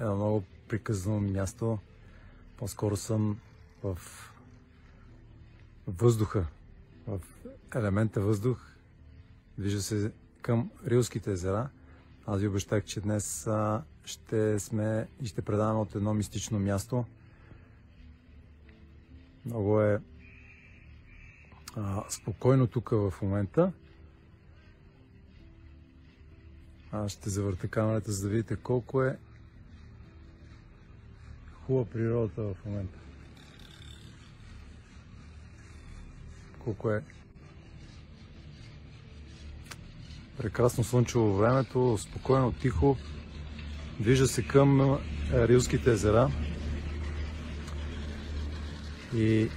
едно много приказано място. По-скоро съм в въздуха, в елемента въздух. Вижда се към Рилските езера. Аз ви обещах, че днес ще сме и ще предаваме от едно мистично място. Много е а, спокойно тук в момента. Аз ще завърта камерата, за да видите колко е хубава природата в момента. Колко е прекрасно слънчево времето, спокойно, тихо. Движа се към Рилските езера. И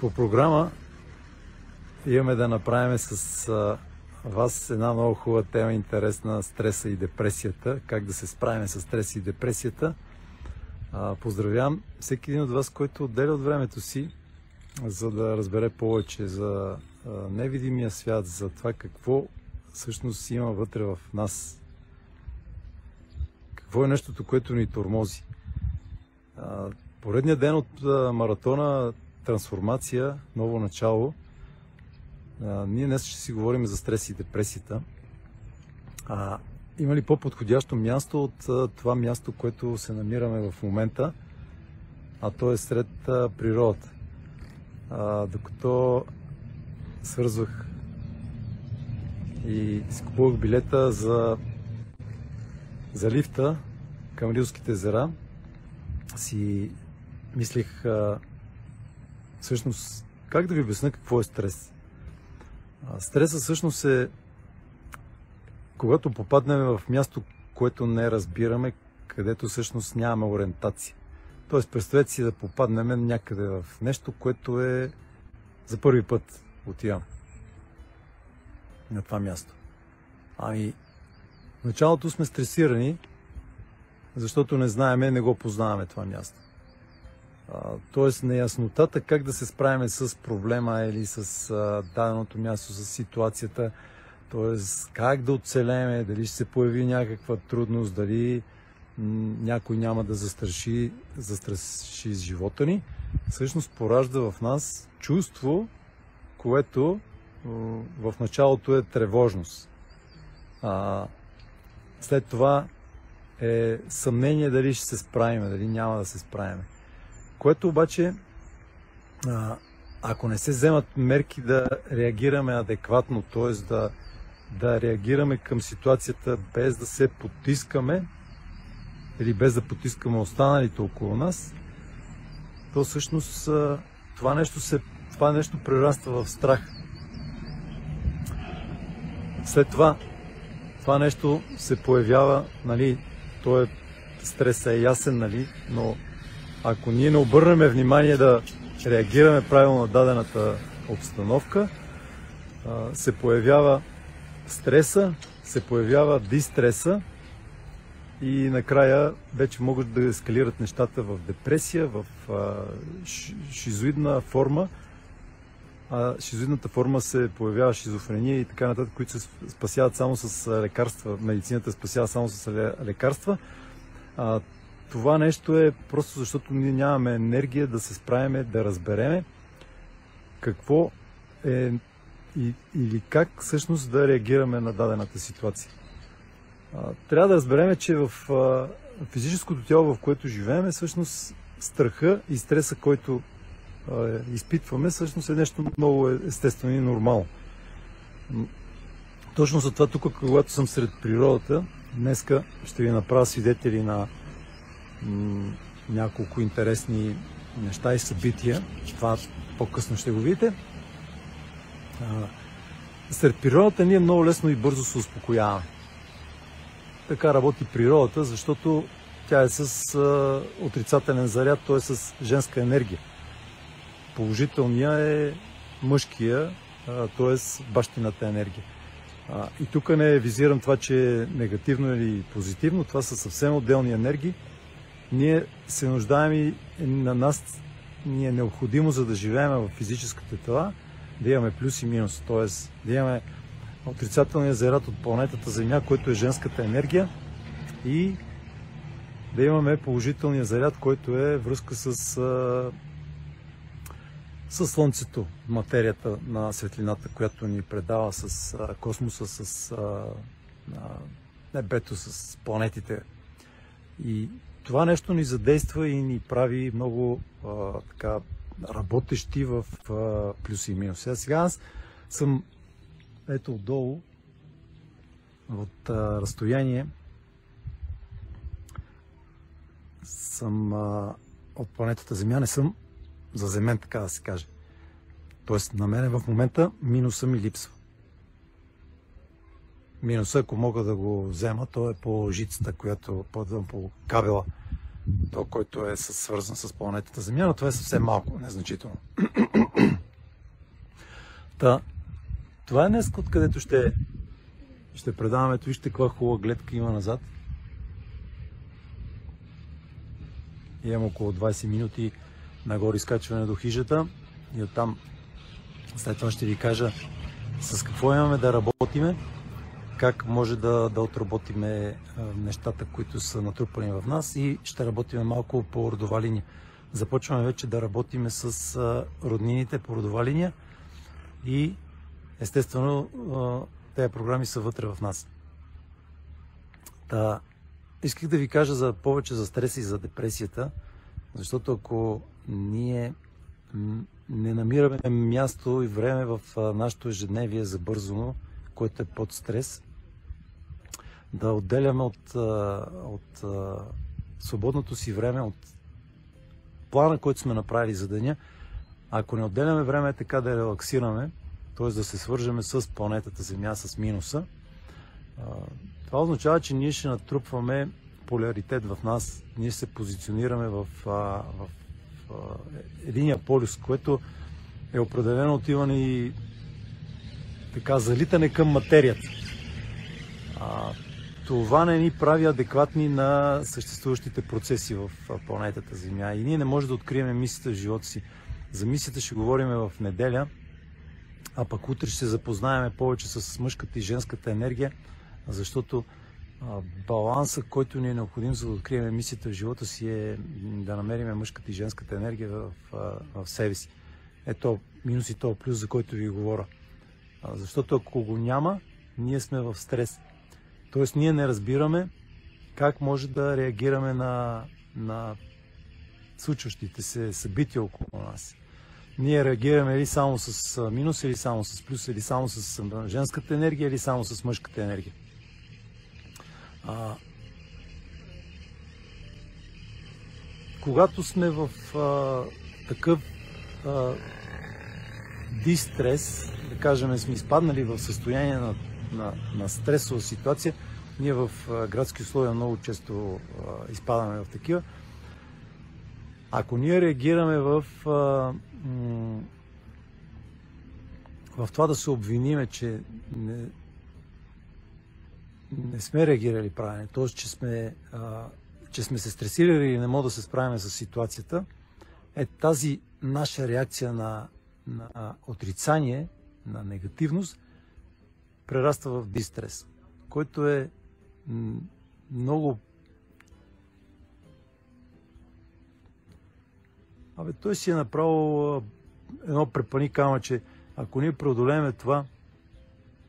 по програма имаме да направим с вас една много хубава тема, интересна стреса и депресията. Как да се справим с стреса и депресията. Поздравявам всеки един от вас, който отделя от времето си, за да разбере повече за невидимия свят, за това какво всъщност има вътре в нас. Какво е нещото, което ни тормози? Поредният ден от маратона Трансформация, ново начало. Ние днес ще си говорим за стрес и депресията. Има ли по-подходящо място от това място, което се намираме в момента, а то е сред природата? А, докато свързвах и си купувах билета за, за лифта към Рилските езера, си мислих а, всъщност как да ви обясня какво е стрес. А, стресът всъщност е когато попаднем в място, което не разбираме, където всъщност нямаме ориентация. Тоест, представете си да попаднем някъде в нещо, което е за първи път отивам на това място. Ами, в началото сме стресирани, защото не знаеме, не го познаваме това място. тоест неяснотата как да се справим с проблема или с а, даденото място, с ситуацията, т.е. как да оцелеме, дали ще се появи някаква трудност, дали някой няма да застраши, застраши живота ни, всъщност поражда в нас чувство, което в началото е тревожност. А, след това е съмнение дали ще се справим, дали няма да се справим. Което обаче, ако не се вземат мерки да реагираме адекватно, т.е. Да, да реагираме към ситуацията без да се потискаме или без да потискаме останалите около нас, то всъщност това нещо, се, това нещо прераства в страх. След това, това нещо се появява, нали, то е, стресът е ясен, нали, но ако ние не обърнем внимание да реагираме правилно на дадената обстановка, се появява стреса, се появява дистреса и накрая вече могат да ескалират нещата в депресия, в шизоидна форма, а шизоидната форма се появява шизофрения и така нататък, които се спасяват само с лекарства. Медицината спасява само с лекарства. А, това нещо е просто защото ние нямаме енергия да се справиме, да разбереме какво е или как всъщност да реагираме на дадената ситуация. Трябва да разбереме, че в физическото тяло, в което живеем, е всъщност страха и стреса, който изпитваме, всъщност е нещо много естествено и нормално. Точно за това тук, когато съм сред природата, днеска ще ви направя свидетели на няколко интересни неща и събития. Това по-късно ще го видите. Сред природата ние много лесно и бързо се успокояваме. Така работи природата, защото тя е с а, отрицателен заряд, т.е. с женска енергия. Положителния е мъжкия, т.е. бащината енергия. И тук не визирам това, че е негативно или позитивно, това са съвсем отделни енергии. Ние се нуждаем и на нас ни е необходимо, за да живеем в физическата тела, да имаме плюс и минус, т.е. да имаме отрицателния заряд от планетата Земя, който е женската енергия и да имаме положителния заряд, който е връзка с, с Слънцето, материята на светлината, която ни предава с космоса, с небето, с планетите. И това нещо ни задейства и ни прави много а, работещи в а, плюс и минус. Сега, сега аз съм ето отдолу от а, разстояние съм а, от планетата Земя, не съм заземен, така да се каже. Тоест, на мене в момента минуса ми липсва. Минуса, ако мога да го взема, то е по жицата, която по, по кабела, то, който е свързан с планетата Земя, но това е съвсем малко, незначително. Та, това е днес, откъдето ще, ще предаваме. Вижте каква хубава гледка има назад. Имам около 20 минути нагоре изкачване до хижата и оттам след това ще ви кажа с какво имаме да работиме, как може да, да отработиме нещата, които са натрупани в нас и ще работиме малко по родова линия. Започваме вече да работиме с роднините по родова линия и естествено тези програми са вътре в нас. Та, исках да ви кажа за повече за стреса и за депресията, защото ако ние не намираме място и време в нашето ежедневие забързано, което е под стрес, да отделяме от, от свободното си време, от плана, който сме направили за деня. Ако не отделяме време така да релаксираме, т.е. да се свържеме с планетата Земя, с минуса, това означава, че ние ще натрупваме поляритет в нас. Ние се позиционираме в, в, в единия полюс, което е определено отиване и така залитане към материята. Това не ни прави адекватни на съществуващите процеси в планетата Земя. И ние не можем да открием мисията в живота си. За мисията ще говорим в неделя, а пък утре ще се запознаем повече с мъжката и женската енергия, защото баланса, който ни е необходим за да открием мисията в живота си е да намерим мъжката и женската енергия в, в, себе си. Ето минус и то плюс, за който ви говоря. Защото ако го няма, ние сме в стрес. Тоест ние не разбираме как може да реагираме на, на случващите се събития около нас. Ние реагираме или само с минус, или само с плюс, или само с женската енергия, или само с мъжката енергия. А, когато сме в а, такъв а, дистрес, да кажем, сме изпаднали в състояние на, на, на стресова ситуация, ние в градски условия много често изпадаме в такива. Ако ние реагираме в, в това да се обвиниме, че не, не сме реагирали правилно, т.е. Че сме, че сме се стресирали и не мога да се справим с ситуацията, е тази наша реакция на, на отрицание, на негативност, прераства в дистрес, който е много Абе, той си е направил едно препани камъче. Ако ние преодолеем това,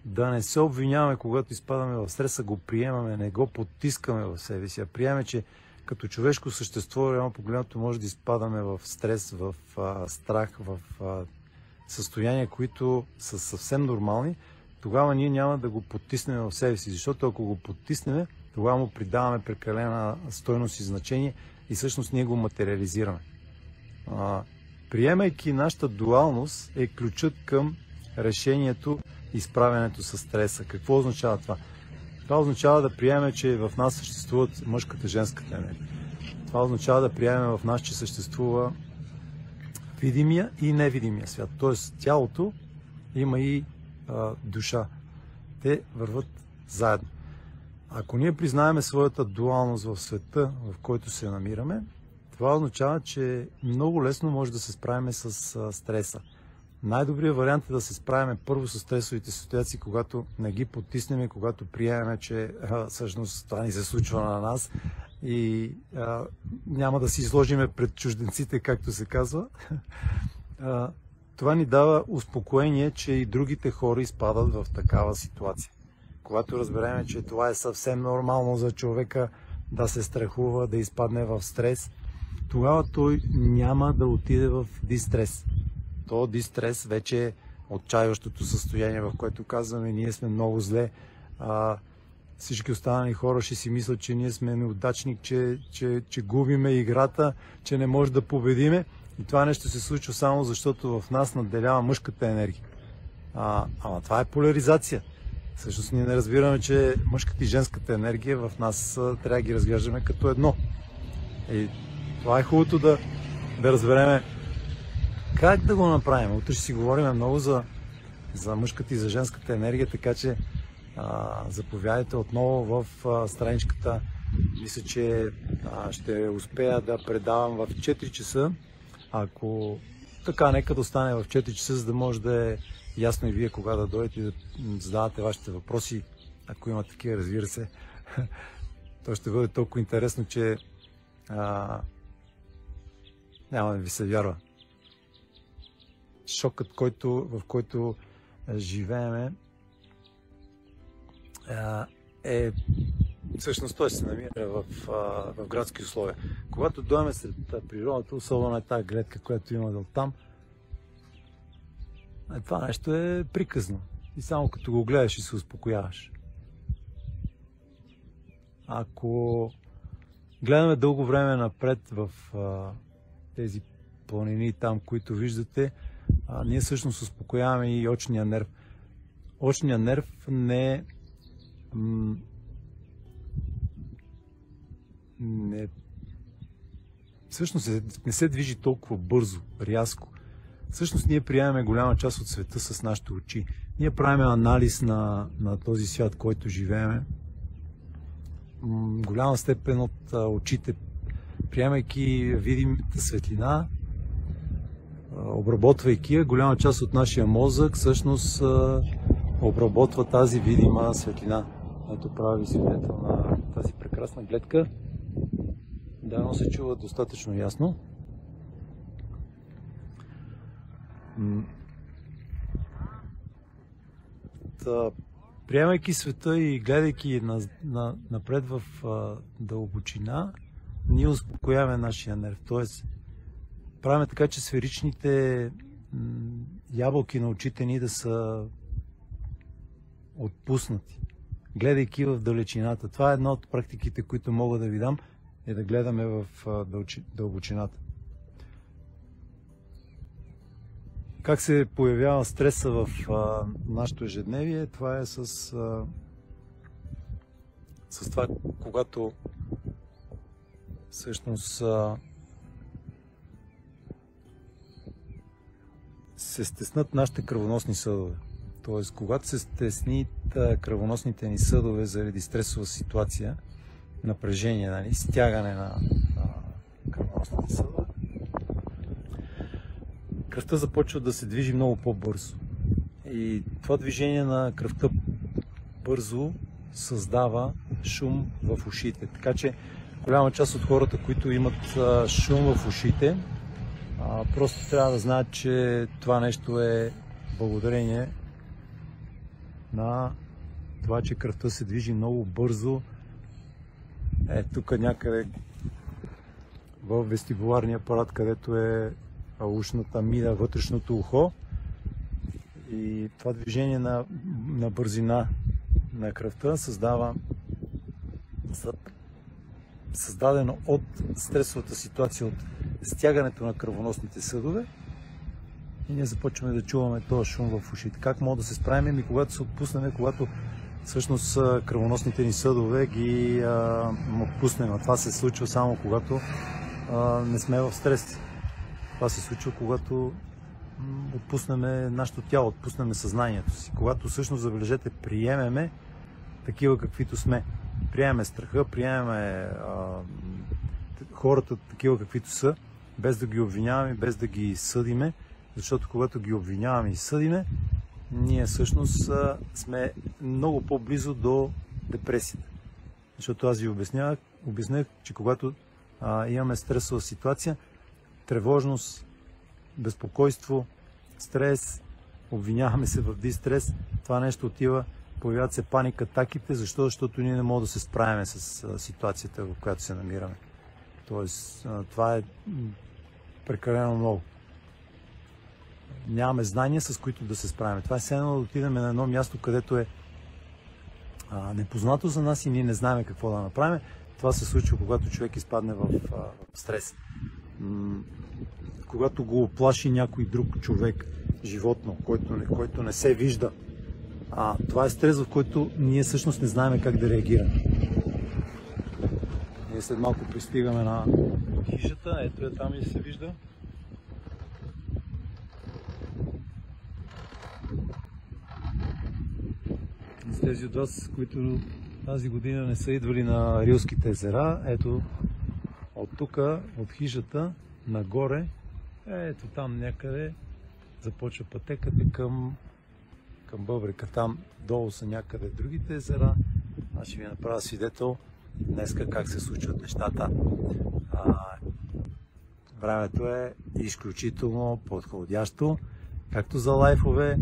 да не се обвиняваме, когато изпадаме в стреса, го приемаме, не го потискаме в себе си, а приемаме, че като човешко същество, реално погледнато, може да изпадаме в стрес, в а, страх, в а, състояния, които са съвсем нормални, тогава ние няма да го потиснем в себе си, защото ако го потиснем, тогава му придаваме прекалена стойност и значение и всъщност ние го материализираме. А, приемайки нашата дуалност е ключът към решението изправянето с стреса. Какво означава това? Това означава да приемем, че в нас съществуват мъжката и женската енергия. Това означава да приемем в нас, че съществува видимия и невидимия свят. Тоест тялото има и душа. Те върват заедно. Ако ние признаеме своята дуалност в света, в който се намираме, това означава, че много лесно може да се справим с стреса. най-добрият вариант е да се справяме първо с стресовите ситуации, когато не ги потиснем, когато приемем, че всъщност това ни се случва на нас и а, няма да си изложиме пред чужденците, както се казва. Това ни дава успокоение, че и другите хора изпадат в такава ситуация. Когато разбереме, че това е съвсем нормално за човека да се страхува, да изпадне в стрес, тогава той няма да отиде в дистрес. То дистрес вече е отчаяващото състояние, в което казваме, ние сме много зле, а, всички останали хора ще си мислят, че ние сме неудачник, че, че, че губиме играта, че не може да победиме. И това нещо се случва само защото в нас надделява мъжката енергия. А, ама това е поляризация. Всъщност ние не разбираме, че мъжката и женската енергия в нас трябва да ги разглеждаме като едно. И това е хубавото да, да разбереме как да го направим. Утре ще си говорим много за, за мъжката и за женската енергия, така че а, заповядайте отново в а, страничката. Мисля, че а, ще успея да предавам в 4 часа. Ако така, нека да остане в 4 часа, за да може да е ясно и вие кога да дойдете и да задавате вашите въпроси, ако има такива, разбира се. То ще бъде толкова интересно, че а, няма да ви се вярва. Шокът, който, в който живееме, е всъщност той се намира в, в градски условия. Когато дойме сред природата, особено е тази гледка, която има там, е, това нещо е приказно. И само като го гледаш и се успокояваш. Ако гледаме дълго време напред в а, тези планини там, които виждате, а, ние всъщност успокояваме и очния нерв. Очния нерв не е не, всъщност не се движи толкова бързо, рязко. Всъщност ние приемаме голяма част от света с нашите очи. Ние правим анализ на, на този свят, който живееме. Голяма степен от а, очите, приемайки видимата светлина, обработвайки я, голяма част от нашия мозък всъщност обработва тази видима светлина. Ето прави свидетел на тази прекрасна гледка. Дано се чува достатъчно ясно. Та, приемайки света и гледайки на, на, напред в а, дълбочина, ние успокояваме нашия нерв. Тоест, правим така, че сферичните ябълки на очите ни да са отпуснати гледайки в далечината. Това е една от практиките, които мога да ви дам, е да гледаме в дълбочината. Как се появява стреса в а, нашето ежедневие? Това е с, с това, когато всъщност се стеснат нашите кръвоносни съдове. Тоест, когато се стеснит кръвоносните ни съдове заради стресова ситуация, напрежение, нали, стягане на, на кръвоносните съдове, кръвта започва да се движи много по-бързо. И това движение на кръвта бързо създава шум в ушите. Така че голяма част от хората, които имат шум в ушите, просто трябва да знаят, че това нещо е благодарение на това, че кръвта се движи много бързо. Е, тук някъде в вестибуларния апарат, където е ушната мида, вътрешното ухо. И това движение на, на бързина на кръвта създава създадено от стресовата ситуация, от стягането на кръвоносните съдове, и ние започваме да чуваме този шум в ушите. Как мога да се справим? Ами когато се отпуснем, когато всъщност кръвоносните ни съдове ги а, отпуснем. А това се случва само когато а, не сме в стрес. Това се случва, когато отпуснем нашето тяло, отпуснем съзнанието си. Когато всъщност, забележете, приемеме такива каквито сме. Приемаме страха, приемаме хората такива каквито са, без да ги обвиняваме, без да ги съдиме Защото когато ги обвиняваме и съдиме, ние всъщност сме много по-близо до депресията. Защото аз ви обяснях, обяснях че когато а, имаме стресова ситуация, тревожност, безпокойство, стрес, обвиняваме се в дистрес, това нещо отива, появяват се паника, атаките, защо? Защото ние не можем да се справяме с а, ситуацията, в която се намираме. Тоест, а, това е прекалено много. Нямаме знания, с които да се справим. Това е все едно да отидем на едно място, където е а, непознато за нас и ние не знаем какво да направим. Това се случва, когато човек изпадне в, а, в стрес. М- когато го оплаши някой друг човек, животно, който не, който не се вижда. А, това е стрес, в който ние всъщност не знаем как да реагираме. Ние след малко пристигаме на хижата. Ето е там и се вижда. Тези от вас, които тази година не са идвали на Рилските езера, ето от тук, от хижата, нагоре, ето там някъде започва пътеката към, към Бъбрика. Там долу са някъде другите езера. Аз ще ви направя свидетел днеска как се случват нещата. А, времето е изключително подходящо, както за лайфове.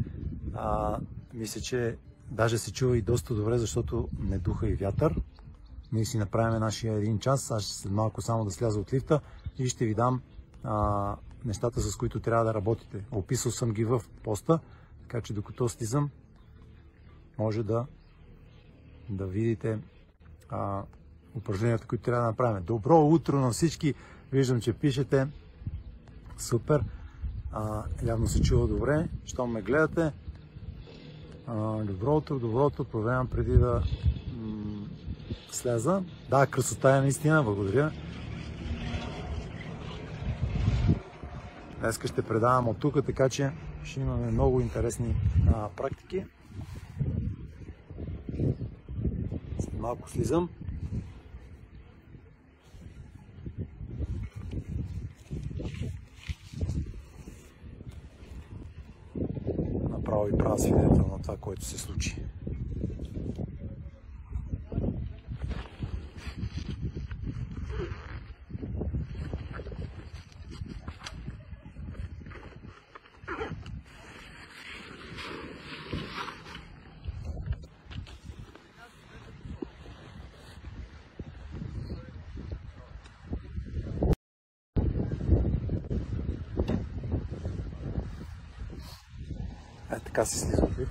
А, мисля, че даже се чува и доста добре, защото не духа и вятър. Ние си направим нашия един час. Аз след малко само да сляза от лифта и ще ви дам а, нещата, с които трябва да работите. Описал съм ги в поста, така че докато слизам, може да, да видите а, упражненията, които трябва да направим. Добро утро на всички! Виждам, че пишете. Супер! А, явно се чува добре. Щом ме гледате. А, добро утро, добро утро. Проверявам преди да м- сляза. Да, красота е наистина. Благодаря. Днес ще предавам от тук, така че ще имаме много интересни практики. След малко слизам. Направо и правя свидетел на това, което се случи.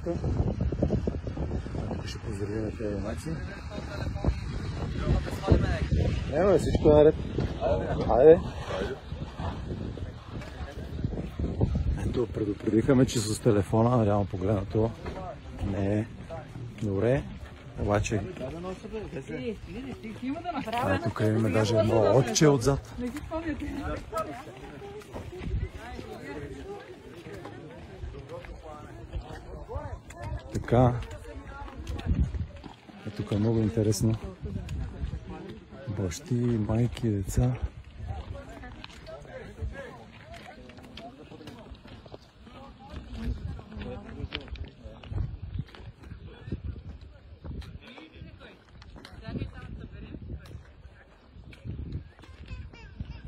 Лифта. Ще поздравим тези. Ема, всичко е наред. Хайде. Ето, предупредиха ме, че с телефона, реално погледнато, не е добре. Обаче, а, тук имаме даже едно отче отзад. Така. Е, тук е много интересно. Бащи, майки, деца.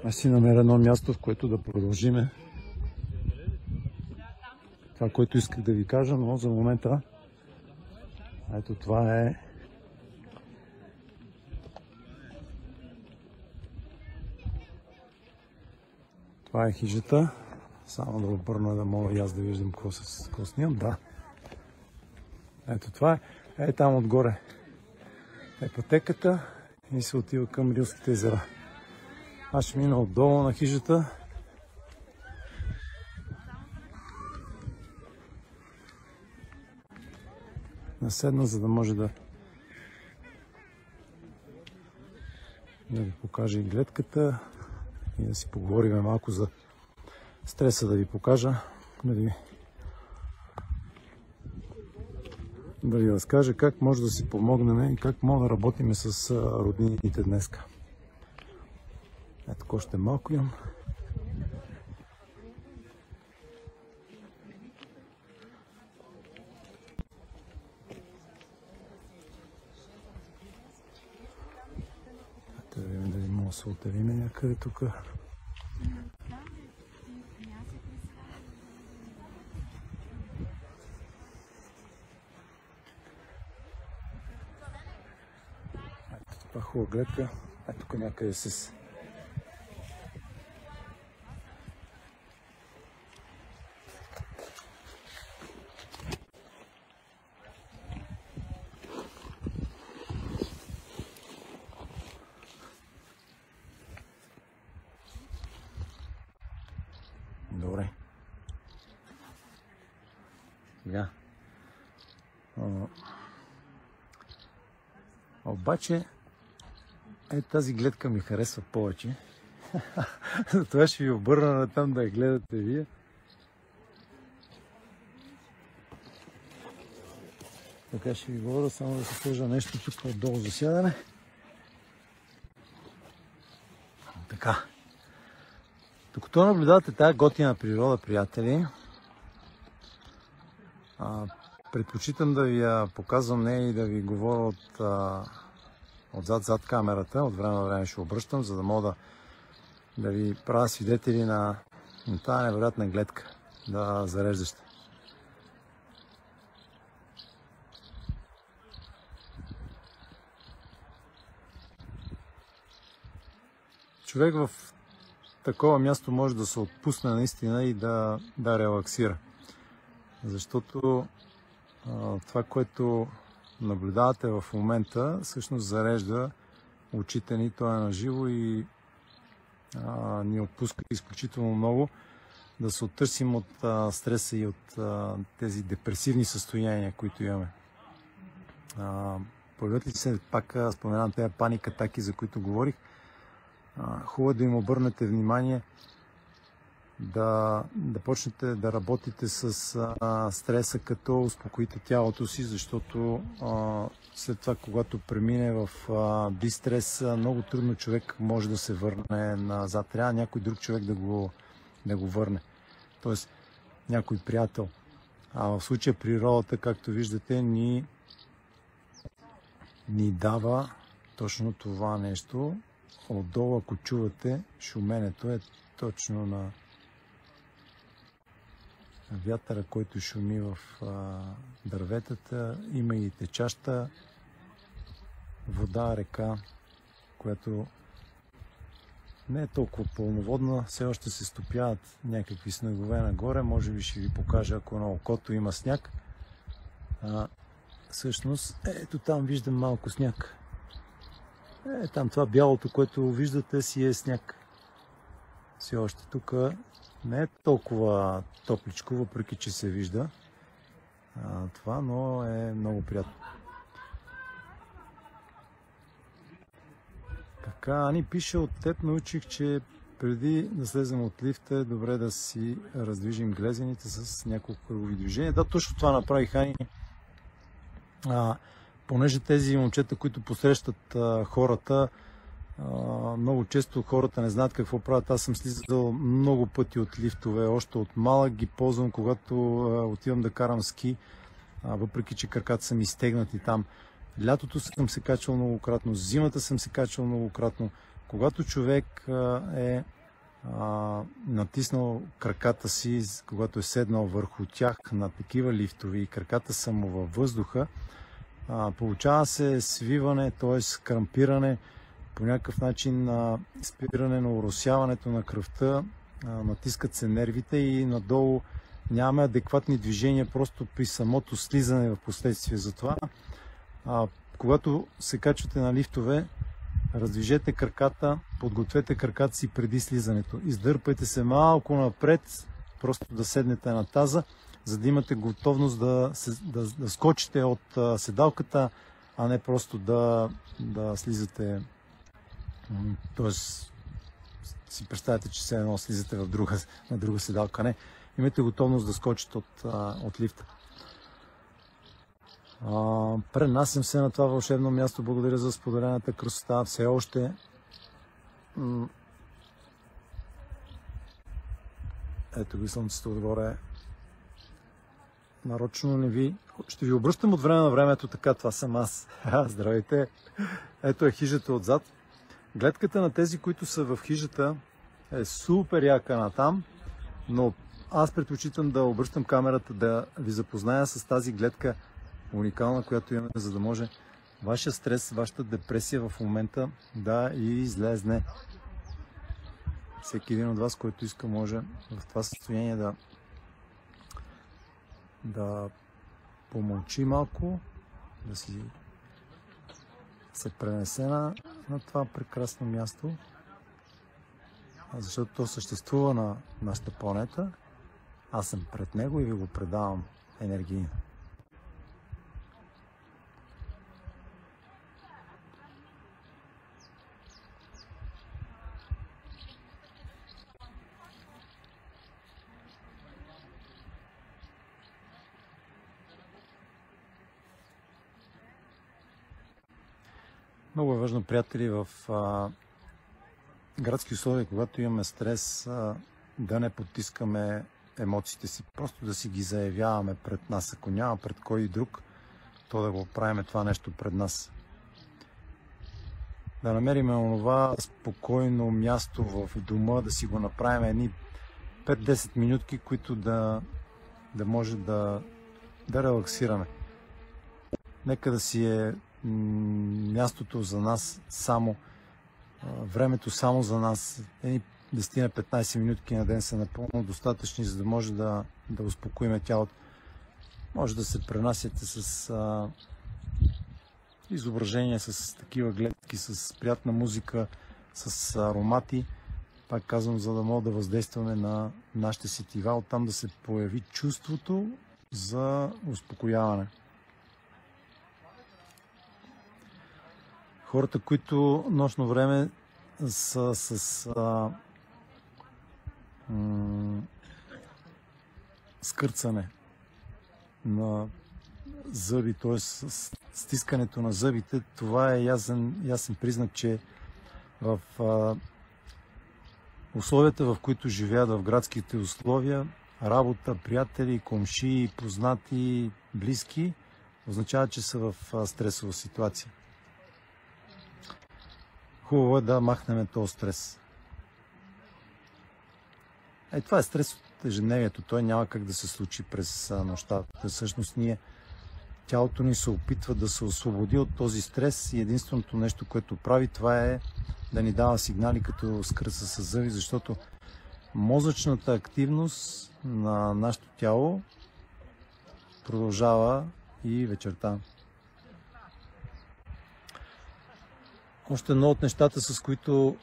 Аз си намеря едно място, в което да продължиме това, което исках да ви кажа, но за момента ето това е това е хижата. Само да обърна да мога и аз да виждам какво, с, какво снимам. Да. Ето това е. Е там отгоре е пътеката и се отива към Рилските езера. Аз ще мина отдолу на хижата наседна, за да може да да ви покажа и гледката и да си поговорим малко за стреса да ви покажа, да ви да ви разкажа как може да си помогнем и как може да работим с роднините днеска. Ето още малко имам. Се отевиме някъде тук. Ето това хубава гледка. Ето тук някъде с Добре. Сега. О, Обаче, е тази гледка ми харесва повече. Затова ще ви обърна на там да я гледате вие. Така ще ви говоря, само да се сложа нещо тук отдолу за сядане. Така. Докато наблюдавате тази готина природа, приятели, предпочитам да ви я показвам не и да ви говоря от, отзад зад камерата. От време на време ще обръщам, за да мога да, да ви правя свидетели на, на тази невероятна гледка, да зареждаща. Човек в такова място може да се отпусне наистина и да, да релаксира. Защото това, което наблюдавате в момента, всъщност зарежда очите ни, то е на живо и а, ни отпуска изключително много да се оттърсим от а, стреса и от а, тези депресивни състояния, които имаме. А, появят ли се, пак споменавам тези паника атаки, за които говорих, хубаво е да им обърнете внимание да, да почнете да работите с а, стреса, като успокоите тялото си, защото а, след това, когато премине в а, дистрес, много трудно човек може да се върне назад. Трябва някой друг човек да го, да го върне. Тоест, някой приятел. А в случая природата, както виждате, ни, ни дава точно това нещо, отдолу, ако чувате, шуменето е точно на вятъра, който шуми в а, дърветата. Има и течаща вода, река, която не е толкова пълноводна. Все още се стопяват някакви снегове нагоре. Може би ще ви покажа, ако на окото има сняг. А, всъщност, ето там виждам малко сняг. Е, там това бялото, което виждате си е сняг. Все още тук не е толкова топличко, въпреки че се вижда това, но е много приятно. Така, Ани пише от теб, научих, че преди да слезем от лифта е добре да си раздвижим глезените с няколко кръгови движения. Да, точно това направих, Ани. Понеже тези момчета, които посрещат а, хората, много често хората не знаят какво правят. Аз съм слизал много пъти от лифтове, още от малък ги ползвам, когато отивам да карам ски, въпреки че краката са ми стегнати там. Лятото съм се качвал многократно, зимата съм се качвал многократно. Когато човек е натиснал краката си, когато е седнал върху тях на такива лифтови и краката са му във въздуха, получава се свиване, т.е. крампиране, по някакъв начин а, спиране на уросяването на кръвта, а, натискат се нервите и надолу нямаме адекватни движения просто при самото слизане в последствие. Затова, а, когато се качвате на лифтове, раздвижете краката, подгответе краката си преди слизането. Издърпайте се малко напред, просто да седнете на таза за да имате готовност да, да, да скочите от седалката, а не просто да, да слизате. Тоест, си представяте, че все едно слизате в друга, на друга седалка. Не. Имате готовност да скочите от, а, от лифта. А, пренасям се на това вълшебно място. Благодаря за споделената красота. Все още ето ги слънцето отгоре нарочно не ви... Ще ви обръщам от време на времето така, това съм аз. Здравейте! Ето е хижата отзад. Гледката на тези, които са в хижата е супер яка на там, но аз предпочитам да обръщам камерата да ви запозная с тази гледка уникална, която имаме, за да може вашия стрес, вашата депресия в момента да и излезне. Всеки един от вас, който иска, може в това състояние да да помълчи малко, да си се пренесе на, на това прекрасно място, защото то съществува на нашата планета. Аз съм пред него и ви го предавам енергийно. Важно, приятели, в а, градски условия, когато имаме стрес, а, да не потискаме емоциите си, просто да си ги заявяваме пред нас. Ако няма пред кой и друг, то да го правиме това нещо пред нас. Да намерим онова спокойно място в дома, да си го направим едни 5-10 минутки, които да, да може да, да релаксираме. Нека да си е мястото за нас само, времето само за нас, едни 10-15 минутки на ден са напълно достатъчни, за да може да, да успокоиме тялото. Може да се пренасяте с а, изображения, с такива гледки, с приятна музика, с аромати. Пак казвам, за да мога да въздействаме на нашите сетива, оттам да се появи чувството за успокояване. Хората, които нощно време са с а, м- скърцане на зъби, т.е. стискането на зъбите, това е ясен, ясен признак, че в а, условията, в които живеят в градските условия, работа, приятели, комши, познати, близки, означава, че са в стресова ситуация. Хубаво е да махнем този стрес. Е, това е стрес от ежедневието. Той няма как да се случи през нощта. Всъщност ние, тялото ни се опитва да се освободи от този стрес и единственото нещо, което прави, това е да ни дава сигнали като скръса с зъби, защото мозъчната активност на нашето тяло продължава и вечерта. Още едно от нещата, с които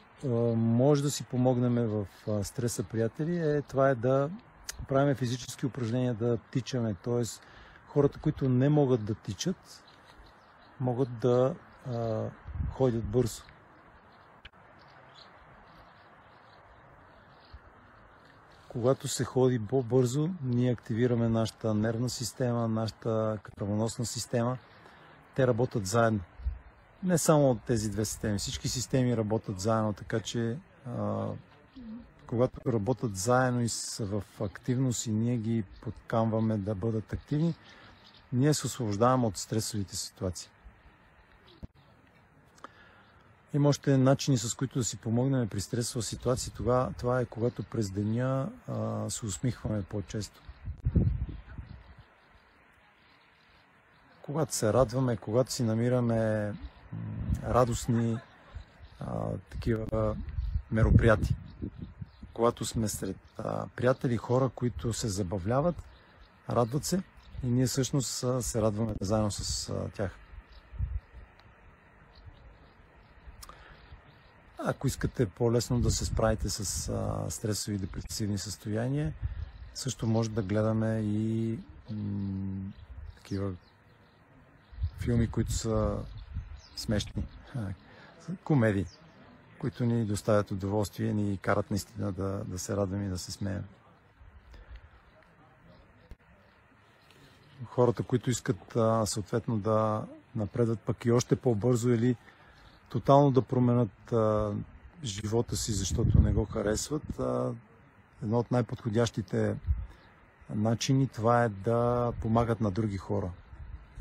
може да си помогнем в стреса, приятели, е това е да правим физически упражнения, да тичаме. Тоест, хората, които не могат да тичат, могат да а, ходят бързо. Когато се ходи по-бързо, ние активираме нашата нервна система, нашата кръвоносна система. Те работят заедно не само тези две системи. Всички системи работят заедно, така че а, когато работят заедно и са в активност и ние ги подкамваме да бъдат активни, ние се освобождаваме от стресовите ситуации. Има още начини, с които да си помогнем при стресова ситуация. Това, това е когато през деня а, се усмихваме по-често. Когато се радваме, когато си намираме радостни а, такива мероприятия. Когато сме сред а, приятели, хора, които се забавляват, радват се и ние всъщност а, се радваме заедно с а, тях. Ако искате по-лесно да се справите с а, стресови и депресивни състояния, също може да гледаме и м- такива филми, които са смешни комедии, които ни доставят удоволствие, ни карат наистина да, да се радваме и да се смеем. Хората, които искат съответно да напредат пък и още по-бързо или тотално да променят а, живота си, защото не го харесват, а, едно от най-подходящите начини това е да помагат на други хора.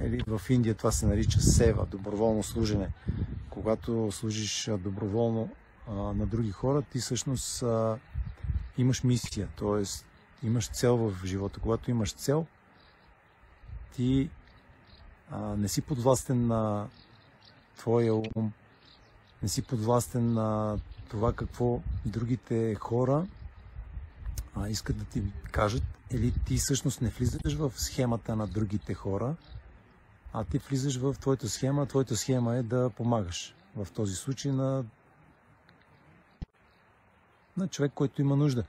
Или в Индия това се нарича сева, доброволно служене. Когато служиш доброволно на други хора, ти всъщност имаш мисия, т.е. имаш цел в живота. Когато имаш цел, ти не си подвластен на твоя ум, не си подвластен на това какво другите хора искат да ти кажат, или ти всъщност не влизаш в схемата на другите хора, а ти влизаш в твоята схема. Твоята схема е да помагаш. В този случай на, на човек, който има нужда.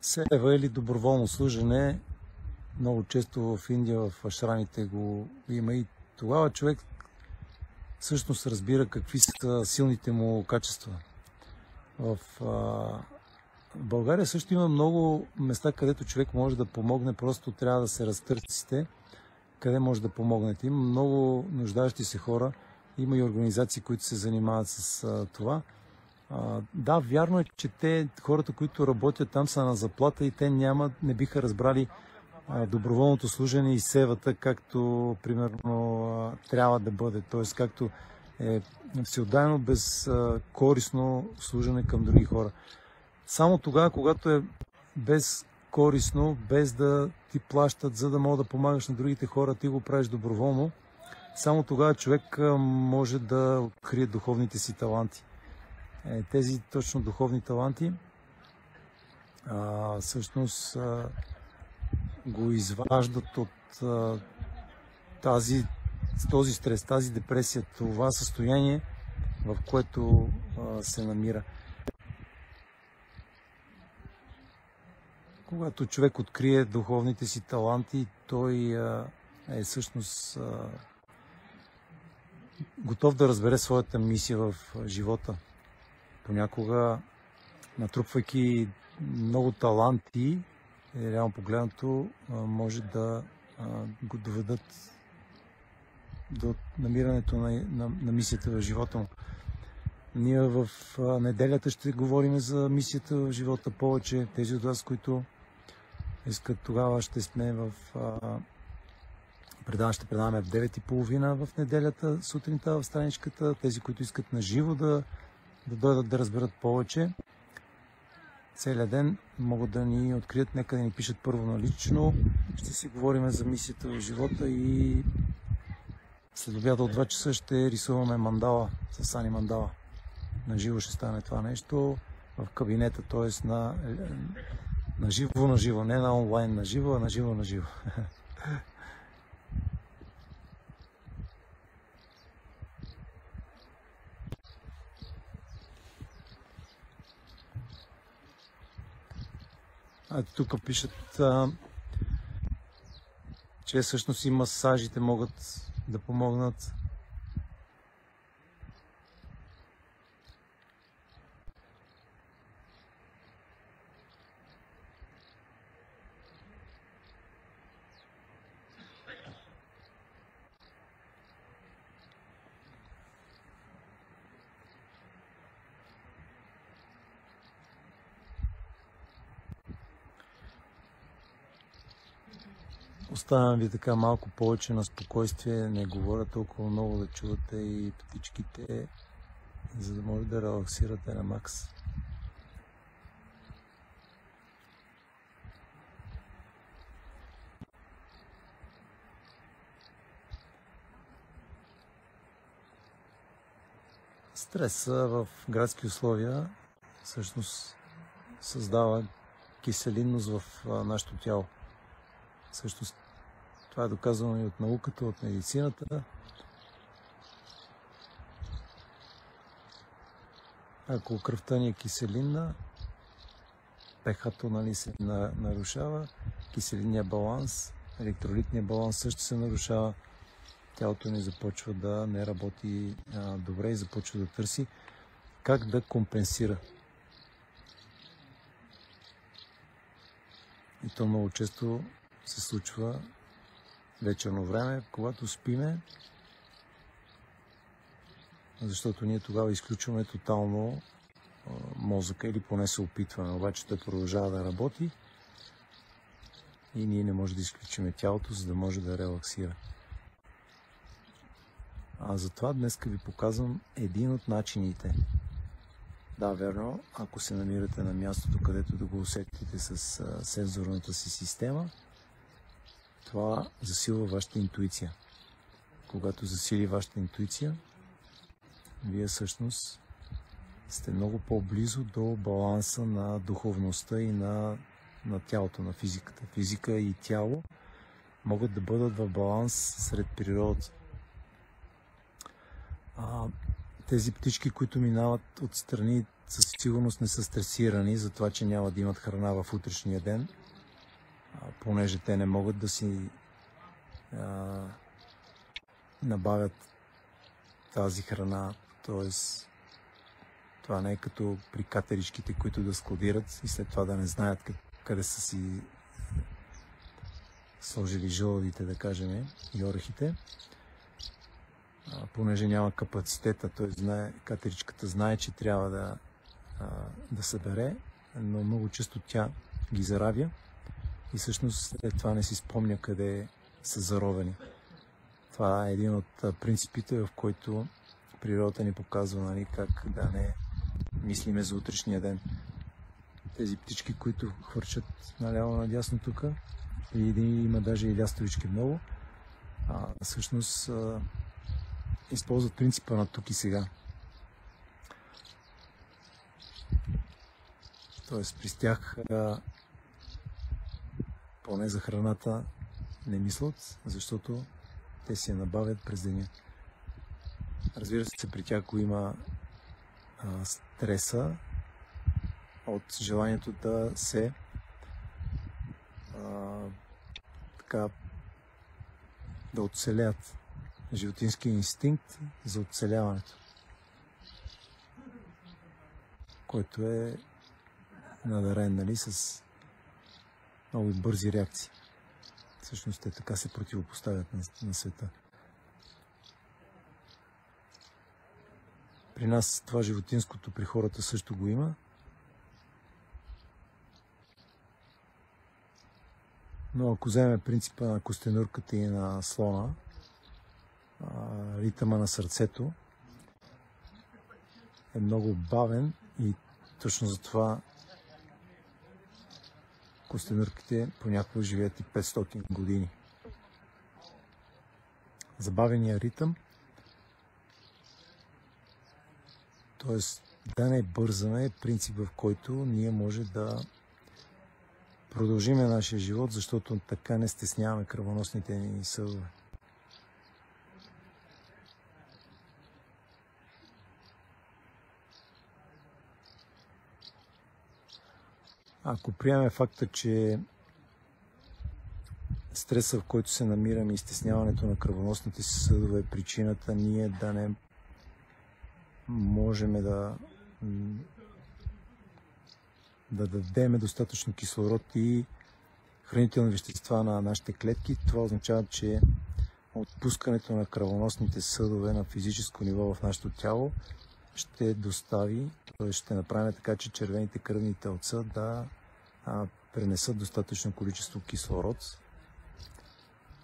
Сева или доброволно служене, много често в Индия, в ашрамите го има и тогава човек всъщност разбира какви са силните му качества. В, а, в България също има много места, където човек може да помогне, просто трябва да се разтърсите къде може да помогнете. Има много нуждащи се хора, има и организации, които се занимават с а, това. А, да, вярно е, че те, хората, които работят там, са на заплата и те няма, не биха разбрали доброволното служене и севата, както примерно трябва да бъде, т.е. както е всеотдайно безкорисно служене към други хора. Само тогава, когато е безкорисно, без да ти плащат, за да мога да помагаш на другите хора, ти го правиш доброволно, само тогава човек може да открие духовните си таланти. Е, тези точно духовни таланти а, всъщност а, го изваждат от а, тази, този стрес, тази депресия, това състояние, в което а, се намира. Когато човек открие духовните си таланти, той е всъщност готов да разбере своята мисия в живота. Понякога, натрупвайки много таланти, е, реално погледнато, може да го доведат до намирането на, на, на мисията в живота му. Ние в неделята ще говорим за мисията в живота повече. Тези от вас, които искат тогава, ще сме в предаване, ще предаваме в 9.30 в неделята сутринта в страничката. Тези, които искат на живо да, да дойдат да разберат повече, целият ден могат да ни открият, нека да ни пишат първо на лично. Ще си говорим за мисията в живота и след обяда от 2 часа ще рисуваме мандала с Ани Мандала. На живо ще стане това нещо в кабинета, т.е. на, на живо на живо, не на онлайн на живо, а на живо на живо. А, тук пишат, а, че всъщност и масажите могат да помогнат. Оставям ви така малко повече на спокойствие, не говоря толкова много да чувате и птичките, за да може да релаксирате на макс. Стреса в градски условия всъщност създава киселинност в нашето тяло. Всъщност това е доказано и от науката, от медицината. Ако кръвта ни е киселинна, пехато нали, се нарушава, киселинния баланс, електролитния баланс също се нарушава, тялото ни започва да не работи а, добре и започва да търси как да компенсира. И то много често се случва вечерно време, когато спиме, защото ние тогава изключваме тотално мозъка или поне се опитваме, обаче той продължава да работи и ние не можем да изключиме тялото, за да може да релаксира. А затова днес ви показвам един от начините. Да, верно, ако се намирате на мястото, където да го усетите с сензорната си система, това засилва вашата интуиция. Когато засили вашата интуиция, вие всъщност сте много по-близо до баланса на духовността и на, на тялото, на физиката. Физика и тяло могат да бъдат в баланс сред природата. А, тези птички, които минават отстрани, със сигурност не са стресирани за това, че няма да имат храна в утрешния ден, понеже те не могат да си а, набавят тази храна. т.е. това не е като при катеричките, които да складират и след това да не знаят къде са си сложили жълъдите, да кажем, и орехите понеже няма капацитета, той знае, катеричката знае, че трябва да, да събере, но много често тя ги заравя и всъщност след това не си спомня къде са заровени. Това е един от принципите, в който природата ни показва нали, как да не мислиме за утрешния ден. Тези птички, които хвърчат наляво надясно тук, и има даже и лястовички много, а, всъщност а, използват принципа на тук и сега. Тоест при тях поне за храната не мислят, защото те си я набавят през деня. Разбира се, при тях ако има а, стреса от желанието да се а, така да оцелят животински инстинкт за оцеляването, който е надарен нали, с много бързи реакции. Всъщност те така се противопоставят на, на света. При нас това животинското при хората също го има. Но ако вземем принципа на костенурката и на слона, ритъма на сърцето е много бавен и точно затова костенурките понякога живеят и 500 години. Забавения ритъм, т.е. да не бързаме е принцип, в който ние може да продължиме нашия живот, защото така не стесняваме кръвоносните ни съдове. Ако приемем факта, че стреса, в който се намираме и стесняването на кръвоносните си съдове е причината ние да не можем да да дадеме достатъчно кислород и хранителни вещества на нашите клетки. Това означава, че отпускането на кръвоносните съдове на физическо ниво в нашето тяло ще достави, т.е. ще направим така, че червените кръвни телца да а, пренесат достатъчно количество кислород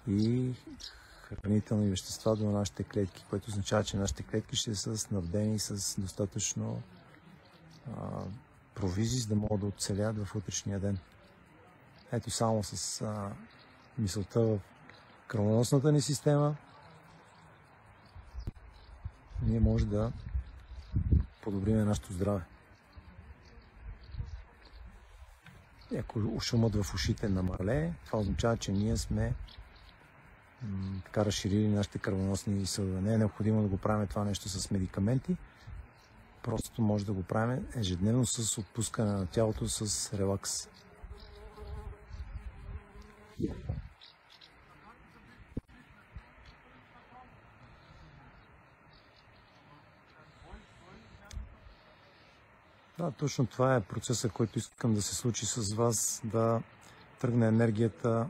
и хранителни вещества до нашите клетки, което означава, че нашите клетки ще са снабдени с достатъчно а, провизии, за да могат да оцелят в утрешния ден. Ето само с а, мисълта в кръвоносната ни система ние може да подобриме нашето здраве. Ако шумът в ушите намалее, това означава, че ние сме така разширили нашите кръвоносни съдове. Не е необходимо да го правим това нещо с медикаменти, просто може да го правим ежедневно с отпускане на тялото с релакс. Да, точно това е процеса, който искам да се случи с вас, да тръгне енергията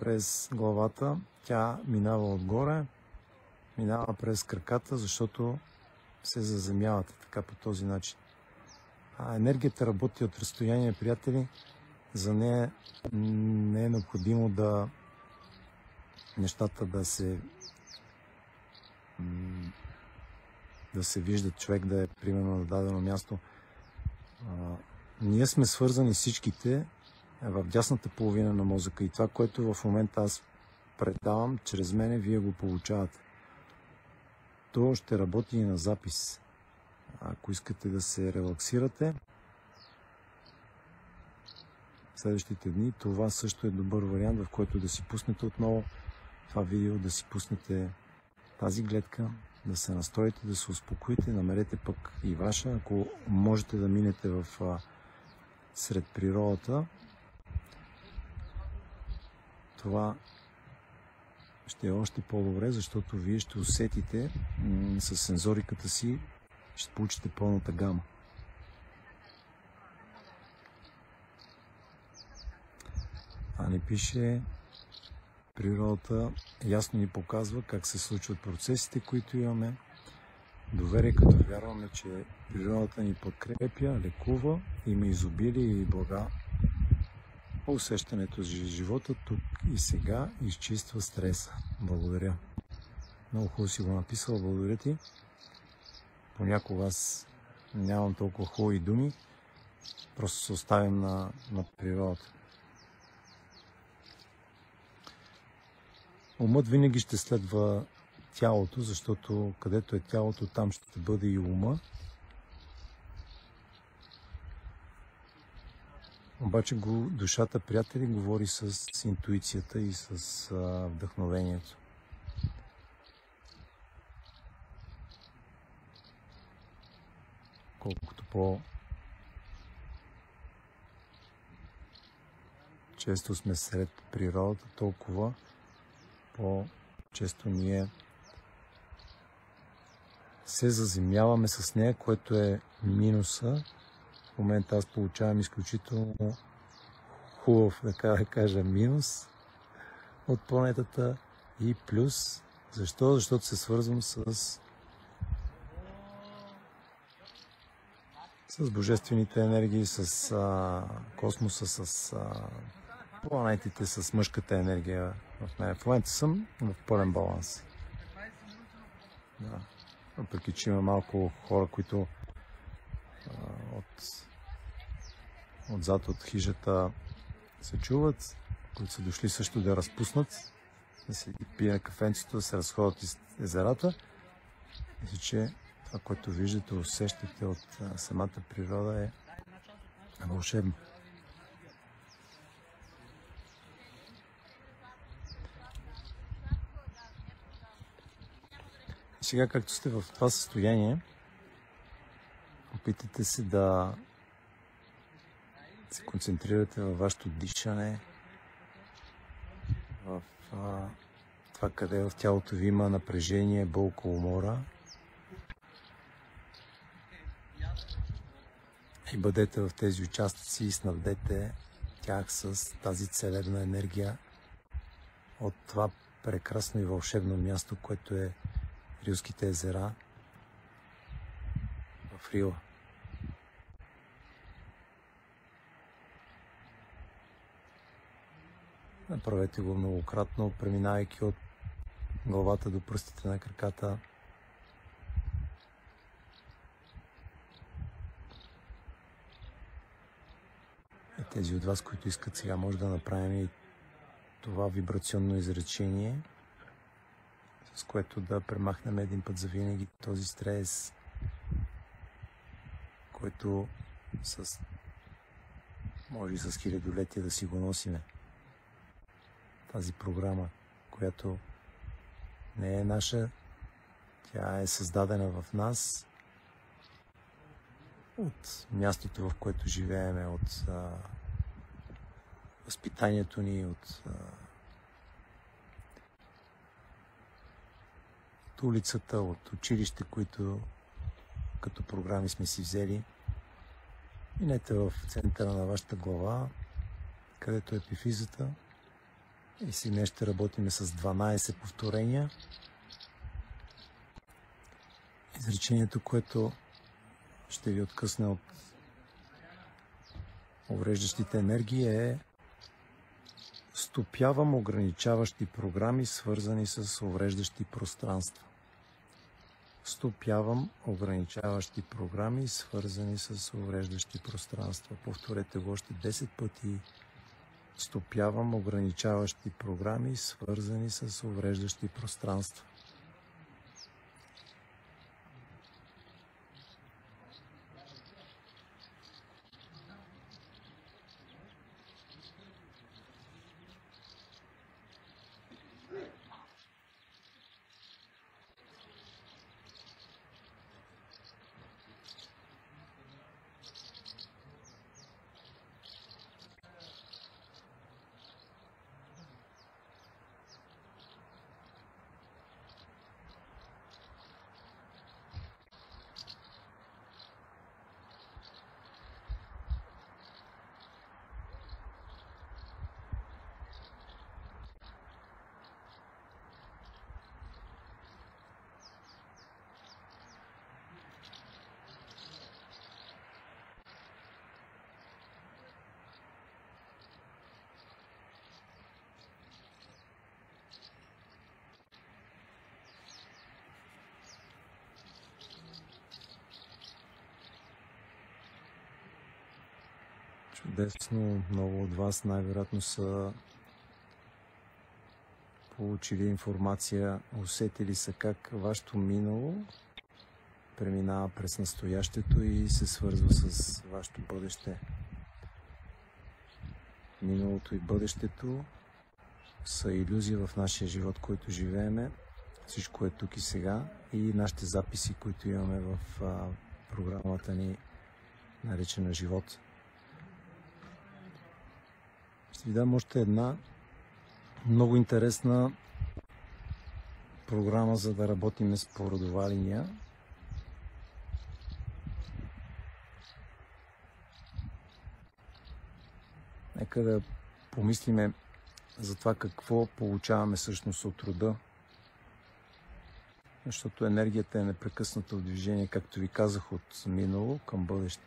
през главата. Тя минава отгоре, минава през краката, защото се заземявате така по този начин. А енергията работи от разстояние, приятели. За нея не е необходимо да нещата да се да се виждат човек да е примерно на дадено място. Ние сме свързани всичките в дясната половина на мозъка и това, което в момента аз предавам, чрез мене вие го получавате. То ще работи и на запис. Ако искате да се релаксирате, следващите дни, това също е добър вариант, в който да си пуснете отново това видео, да си пуснете тази гледка, да се настроите, да се успокоите, намерете пък и ваша, ако можете да минете в сред природата, това ще е още по-добре, защото вие ще усетите с сензориката си, ще получите пълната гама. А не пише природата ясно ни показва как се случват процесите, които имаме. Доверие, като вярваме, че природата ни подкрепя, лекува, има изобилие и блага. Усещането за живота тук и сега изчиства стреса. Благодаря. Много хубаво си го написал, благодаря ти. Понякога аз нямам толкова хубави думи, просто се оставим на, на природата. Умът винаги ще следва тялото, защото където е тялото, там ще бъде и ума. Обаче душата, приятели, говори с, интуицията и с вдъхновението. Колкото по често сме сред природата, толкова по-често ние се заземяваме с нея, което е минуса. В момента аз получавам изключително хубав, така да кажа, минус от планетата и плюс. Защо? Защото се свързвам с с божествените енергии, с а, космоса, с а, планетите, с мъжката енергия в нея. В момента съм в пълен баланс. Да. Въпреки, че има малко хора, които а, от, отзад от хижата се чуват, които са дошли също да разпуснат, да си пие кафенцето, да се разходят из езерата. Мисля, че това, което виждате, усещате от а, самата природа е вълшебно. Сега, както сте в това състояние, опитайте се да се концентрирате във вашето дишане, в а, това къде в тялото ви има напрежение, болка, умора. И бъдете в тези участъци и снабдете тях с тази целебна енергия от това прекрасно и вълшебно място, което е Рилските езера в Рила. Направете го многократно, преминавайки от главата до пръстите на краката. Тези от вас, които искат сега, може да направим и това вибрационно изречение – с което да премахнем един път за винаги този стрес, който с може и с хилядолетия да си го носиме. Тази програма, която не е наша, тя е създадена в нас от мястото, в което живееме, от а, възпитанието ни, от а, улицата, от училище, които като програми сме си взели. Минете в центъра на вашата глава, където е епифизата. И си днес ще работиме с 12 повторения. Изречението, което ще ви откъсне от увреждащите енергии е стопявам ограничаващи програми, свързани с увреждащи пространства. Стопявам ограничаващи програми, свързани с увреждащи пространства. Повторете го още 10 пъти. Стопявам ограничаващи програми, свързани с увреждащи пространства. Чудесно. Много от вас най-вероятно са получили информация, усетили са как вашето минало преминава през настоящето и се свързва с вашето бъдеще. Миналото и бъдещето са иллюзии в нашия живот, който живееме. Всичко е тук и сега и нашите записи, които имаме в а, програмата ни, наречена живот. Ще ви дам още една много интересна програма, за да работим с породова линия. Нека да помислиме за това какво получаваме всъщност от рода. Защото енергията е непрекъснато в движение, както ви казах, от минало към бъдеще.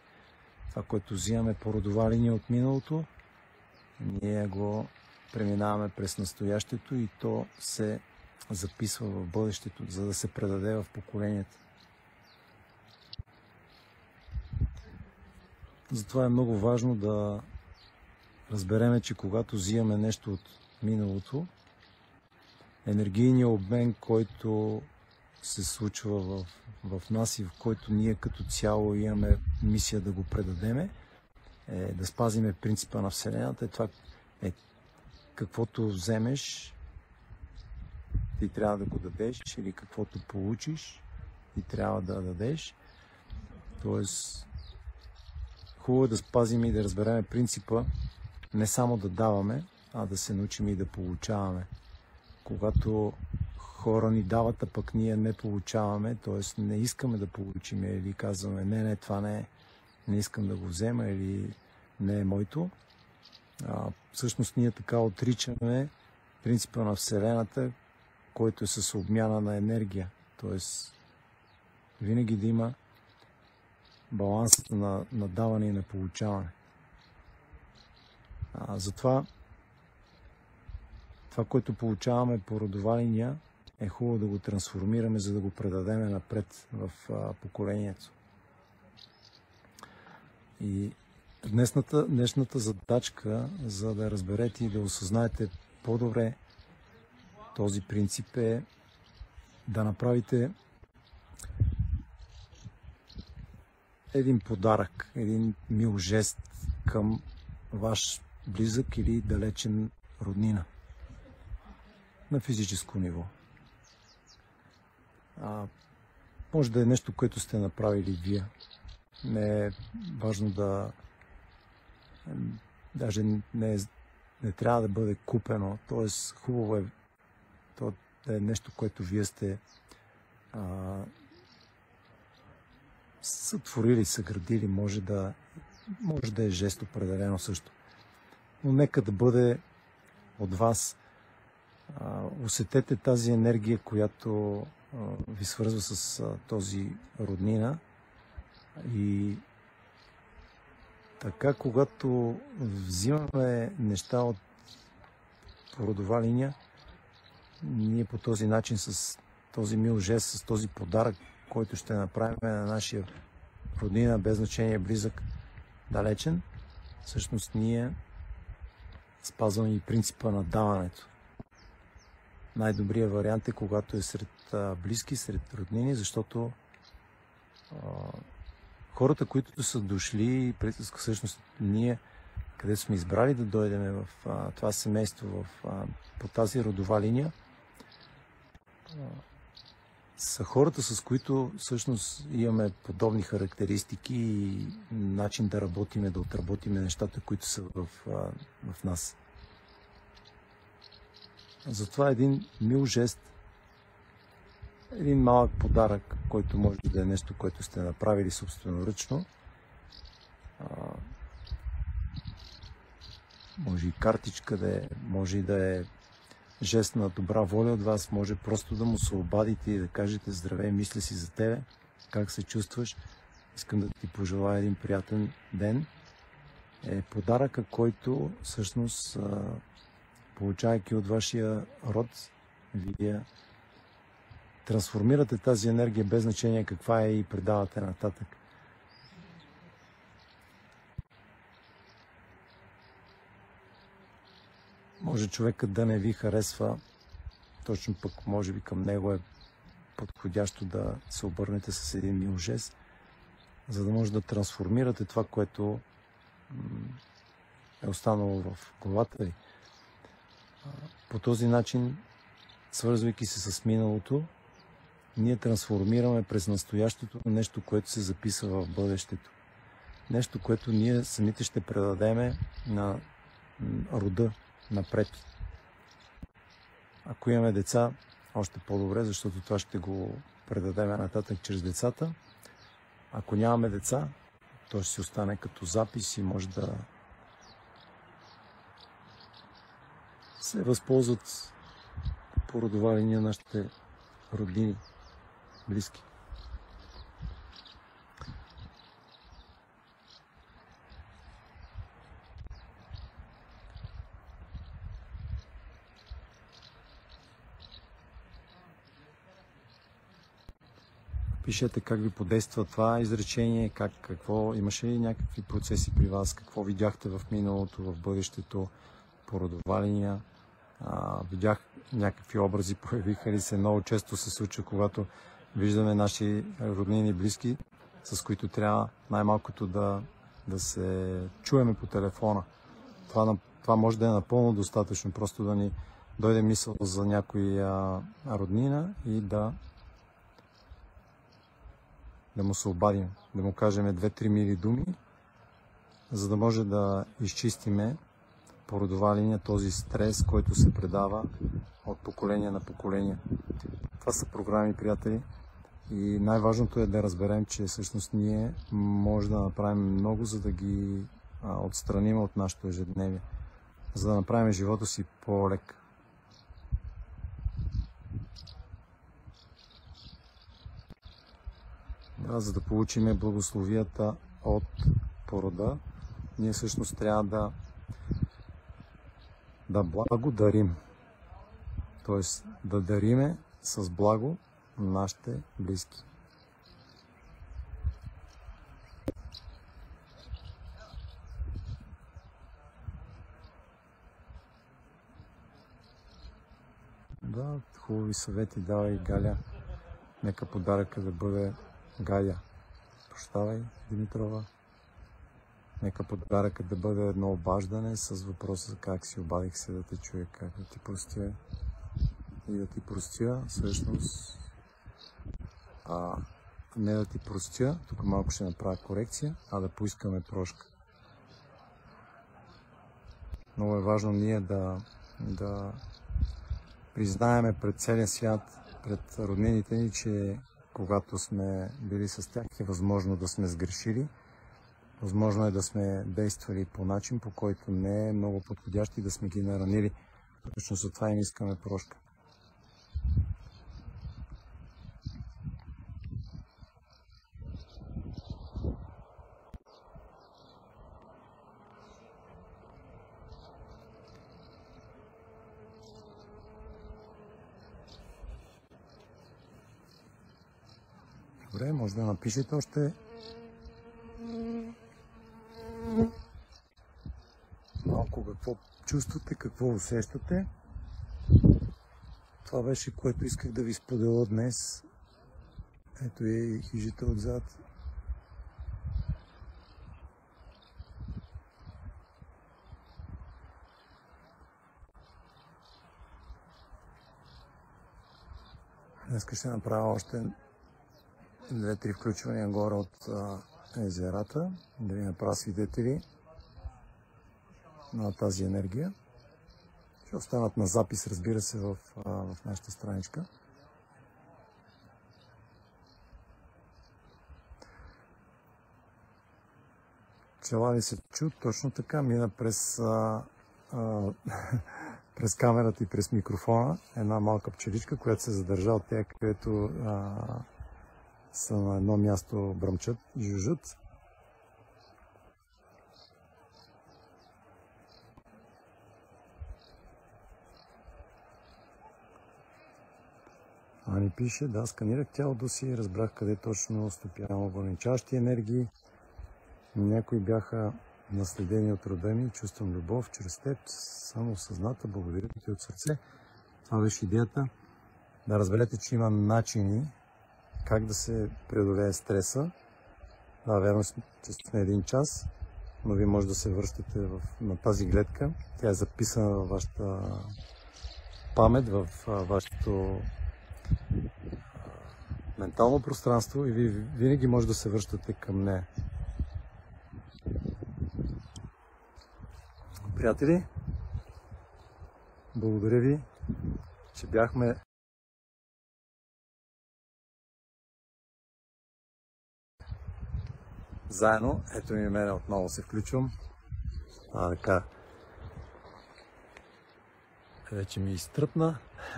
Това, което взимаме по родова линия от миналото, ние го преминаваме през настоящето и то се записва в бъдещето, за да се предаде в поколенията. Затова е много важно да разбереме, че когато взимаме нещо от миналото, енергийният обмен, който се случва в, в нас и в който ние като цяло имаме мисия да го предадеме, е да спазиме принципа на Вселената. Е това е каквото вземеш, ти трябва да го дадеш или каквото получиш, ти трябва да дадеш. Тоест, хубаво е да спазим и да разбереме принципа не само да даваме, а да се научим и да получаваме. Когато хора ни дават, а пък ние не получаваме, т.е. не искаме да получим или казваме не, не, това не е не искам да го взема или не е моето. А, всъщност ние така отричаме принципа на Вселената, който е с обмяна на енергия. Тоест, винаги да има баланс на, на даване и на получаване. А, затова това, което получаваме по родова линия, е хубаво да го трансформираме, за да го предадем напред в а, поколението. И днесната, днешната задачка, за да разберете и да осъзнаете по-добре този принцип е да направите един подарък, един мил жест към ваш близък или далечен роднина на физическо ниво. А, може да е нещо, което сте направили вие не е важно да. Даже не, е, не трябва да бъде купено. Тоест, хубаво е то да е нещо, което вие сте а, сътворили, съградили. Може да, може да е жест определено също. Но нека да бъде от вас. А, усетете тази енергия, която а, ви свързва с а, този роднина и Така, когато взимаме неща от породова линия, ние по този начин, с този мил жест, с този подарък, който ще направим на нашия роднина, без значение близък, далечен, всъщност ние спазваме и принципа на даването. Най-добрият вариант е когато е сред близки, сред роднини, защото хората, които са дошли, всъщност ние, къде сме избрали да дойдем в а, това семейство, в, а, по тази родова линия, а, са хората, с които всъщност имаме подобни характеристики и начин да работиме, да отработиме нещата, които са в, в нас. Затова един мил жест, един малък подарък, който може да е нещо, което сте направили собственоръчно, може и картичка да е, може и да е жест на добра воля от вас, може просто да му се обадите и да кажете здравей, мисля си за тебе, как се чувстваш, искам да ти пожелая един приятен ден, е подаръка, който всъщност, получайки от вашия род, вие трансформирате тази енергия без значение каква е и предавате нататък. Може човекът да не ви харесва, точно пък може би към него е подходящо да се обърнете с един мил жест, за да може да трансформирате това, което е останало в главата ви. По този начин, свързвайки се с миналото, ние трансформираме през настоящето нещо, което се записва в бъдещето. Нещо, което ние самите ще предадеме на рода, напред. Ако имаме деца, още по-добре, защото това ще го предадем нататък чрез децата. Ако нямаме деца, то ще си остане като запис и може да се възползват по родова линия нашите роднини, близки. пишете как ви подейства това изречение, как, какво, имаше ли някакви процеси при вас, какво видяхте в миналото, в бъдещето, по линия. А, видях някакви образи, появиха ли се. Много често се случва, когато виждаме наши роднини близки, с които трябва най-малкото да, да се чуеме по телефона. Това, това може да е напълно достатъчно, просто да ни дойде мисъл за някоя роднина и да да му се обадим, да му кажем две-три мили думи, за да може да изчистиме по родова линия този стрес, който се предава от поколение на поколение. Това са програми, приятели. И най-важното е да разберем, че всъщност ние може да направим много, за да ги отстраним от нашето ежедневие, за да направим живота си по-лек. Да, за да получиме благословията от порода, ние всъщност трябва да, да благодарим. Тоест да дариме с благо нашите близки. Да, хубави съвети дава и Галя. Нека подаръка да бъде Гая, прощавай, Димитрова. Нека подаръкът да бъде едно обаждане с въпроса как си обадих се да те чуя, как да ти простя и да ти простя, всъщност а, не да ти простя, тук малко ще направя корекция, а да поискаме прошка. Много е важно ние да, да признаеме пред целия свят, пред роднините ни, че когато сме били с тях, е възможно да сме сгрешили. Възможно е да сме действали по начин, по който не е много подходящ и да сме ги наранили. Точно за това им искаме прошка. Добре, може да напишете още малко какво чувствате, какво усещате. Това беше, което исках да ви споделя днес. Ето е и хижите отзад. Днес ще направя още две-три включвания горе от езерата, да ви направя свидетели на тази енергия. Ще останат на запис, разбира се, в, а, в нашата страничка. Чела ви се чу, точно така, мина през, а, а, през камерата и през микрофона една малка пчеличка, която се задържа от тях, където а, са на едно място бръмчат и жужат. Ани пише, да, сканирах тялото си разбрах къде точно стопявам ограничаващи енергии. Някои бяха наследени от рода ми, чувствам любов чрез теб, само осъзната, благодаря ти от сърце. Това беше идеята. Да разберете, че има начини как да се преодолее стреса. Да, верно, че сме един час, но вие може да се връщате в, на тази гледка. Тя е записана във вашата памет, в вашето ментално пространство и вие винаги може да се връщате към нея. Приятели, благодаря ви, че бяхме заедно. Ето ми мене отново се включвам. А, така. Вече ми изтръпна.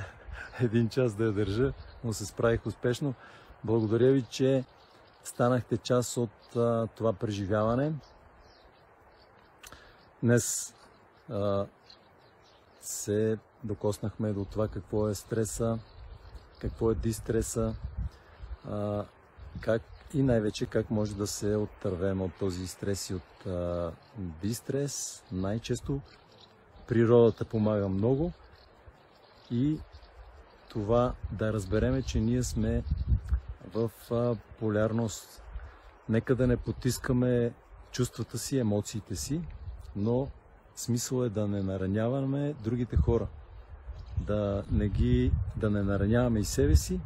Един час да я държа, но се справих успешно. Благодаря ви, че станахте част от а, това преживяване. Днес а, се докоснахме до това какво е стреса, какво е дистреса, а, как и най-вече как може да се оттървем от този стрес и от а, дистрес. Най-често природата помага много и това да разбереме, че ние сме в а, полярност. Нека да не потискаме чувствата си, емоциите си, но смисъл е да не нараняваме другите хора. Да не, ги, да не нараняваме и себе си,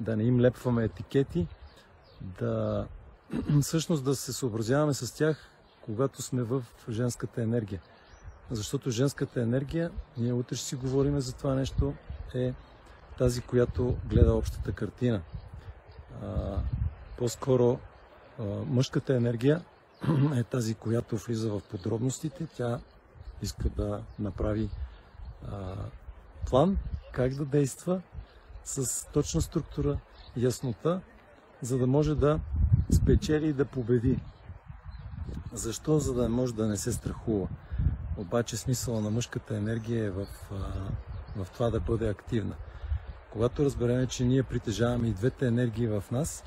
да не им лепваме етикети, да всъщност да се съобразяваме с тях, когато сме в женската енергия. Защото женската енергия, ние утре ще си говорим за това нещо, е тази, която гледа общата картина. по-скоро мъжката енергия е тази, която влиза в подробностите. Тя иска да направи а, план как да действа с точна структура, яснота, за да може да спечели и да победи. Защо? За да може да не се страхува. Обаче смисъла на мъжката енергия е в, в това да бъде активна. Когато разберем, че ние притежаваме и двете енергии в нас,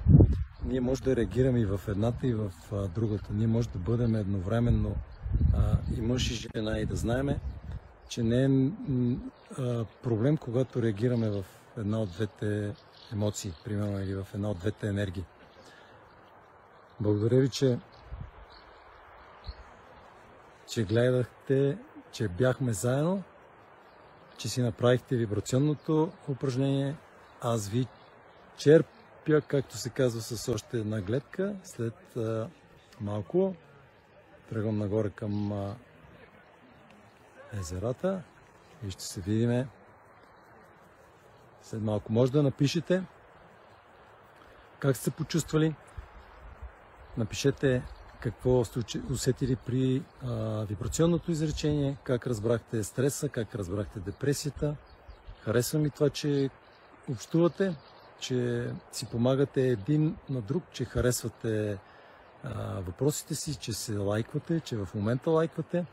ние може да реагираме и в едната, и в другата. Ние може да бъдем едновременно и мъж и жена и да знаеме, че не е проблем, когато реагираме в една от двете емоции, примерно, или в една от двете енергии. Благодаря ви, че, че гледахте, че бяхме заедно, че си направихте вибрационното упражнение. Аз ви черпя, както се казва, с още една гледка. След а, малко тръгвам нагоре към а, езерата и ще се видиме след малко. Може да напишете как сте се почувствали. Напишете какво сте усетили при вибрационното изречение, как разбрахте стреса, как разбрахте депресията. Харесва ми това, че общувате, че си помагате един на друг, че харесвате въпросите си, че се лайквате, че в момента лайквате.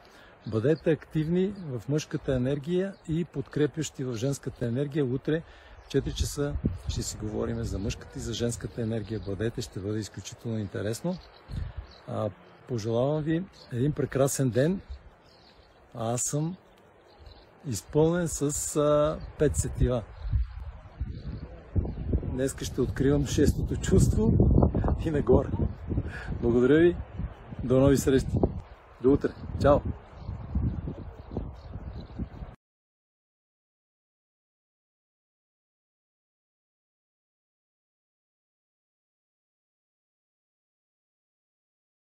Бъдете активни в мъжката енергия и подкрепящи в женската енергия. Утре 4 часа ще си говорим за мъжката и за женската енергия. Бъдете, ще бъде изключително интересно. Пожелавам ви един прекрасен ден. Аз съм изпълнен с а, 5 сетива. Днес ще откривам шестото чувство и нагоре. Благодаря ви. До нови срещи. До утре. Чао!